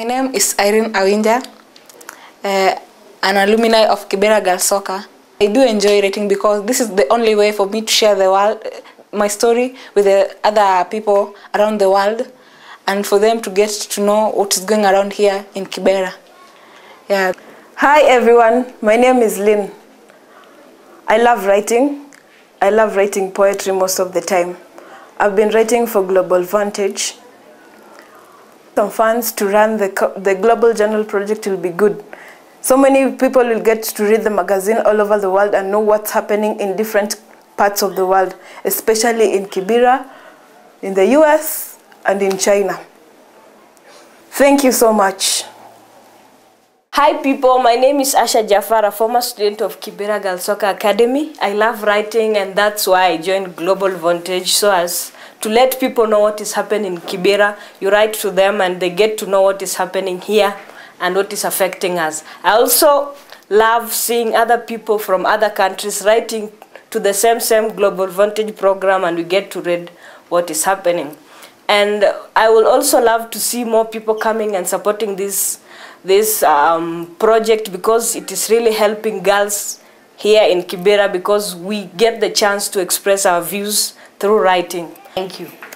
My name is Irene Awinja, uh, an alumni of Kibera Girls Soccer. I do enjoy writing because this is the only way for me to share the world, my story with the other people around the world and for them to get to know what is going around here in Kibera. Yeah. Hi everyone, my name is Lynn. I love writing. I love writing poetry most of the time. I've been writing for Global Vantage. Some funds to run the, the Global Journal project will be good. So many people will get to read the magazine all over the world and know what's happening in different parts of the world, especially in Kibera, in the US, and in China. Thank you so much. Hi people, my name is Asha Jafar, a former student of Kibera Girls Soccer Academy. I love writing and that's why I joined Global Vantage so as to let people know what is happening in Kibera. You write to them and they get to know what is happening here and what is affecting us. I also love seeing other people from other countries writing to the same same Global Vantage program and we get to read what is happening. And I will also love to see more people coming and supporting this this um, project because it is really helping girls here in Kibera because we get the chance to express our views through writing. Thank you.